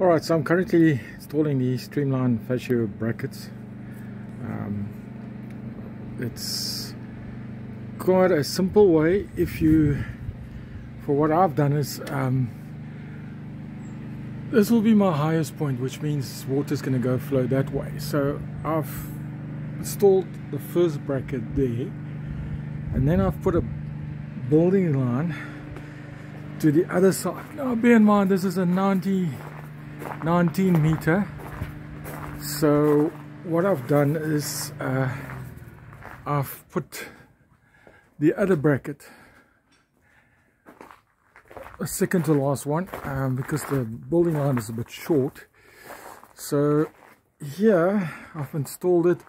Alright, so I'm currently installing the Streamline fascia brackets. Um, it's quite a simple way if you, for what I've done is, um, this will be my highest point which means water is going to go flow that way. So I've installed the first bracket there and then I've put a building line to the other side. Now bear in mind this is a 90 19 meter. So what I've done is uh, I've put the other bracket a second to last one um, because the building line is a bit short. So here I've installed it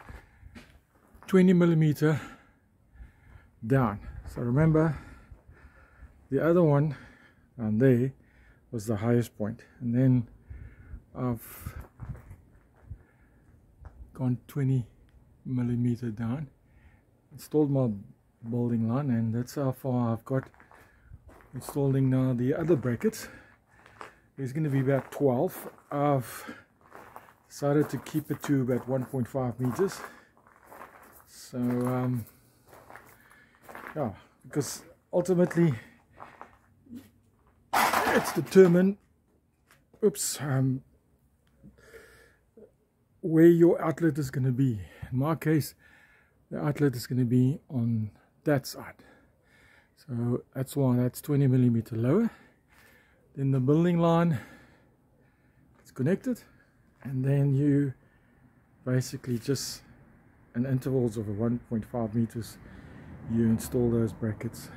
20 millimeter down. So remember the other one down there was the highest point. And then I've gone 20 millimeter down. Installed my building line and that's how far I've got. Installing now the other brackets. There's going to be about 12 I've decided to keep it to about 1.5 meters. So um, yeah because ultimately it's determined oops um, where your outlet is going to be. In my case, the outlet is going to be on that side. So that's why that's 20 millimeter lower. Then the building line is connected and then you basically just in intervals of 1.5 meters you install those brackets